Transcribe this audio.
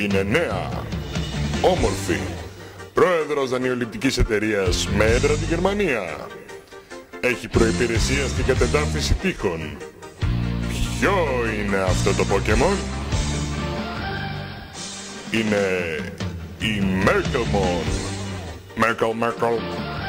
είναι νέα, όμορφη, πρόεδρος δανειοληπτικής εταιρείας με έδρα τη Γερμανία. Έχει προϋπηρεσία στην κατεδάφιση τείχων. Ποιο είναι αυτό το Pokemon? Είναι η Merkelmon. Merkel, Merkel.